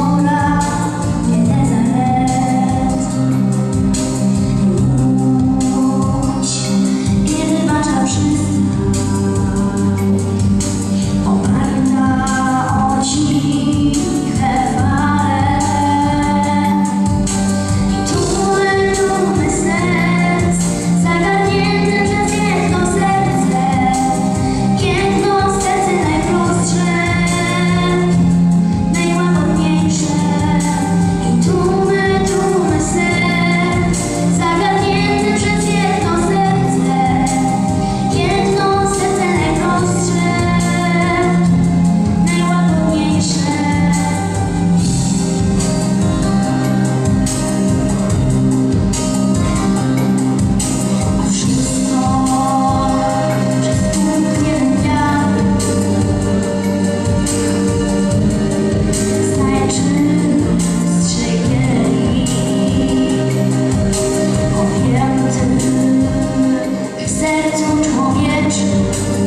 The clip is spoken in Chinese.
ahora. 从重演着。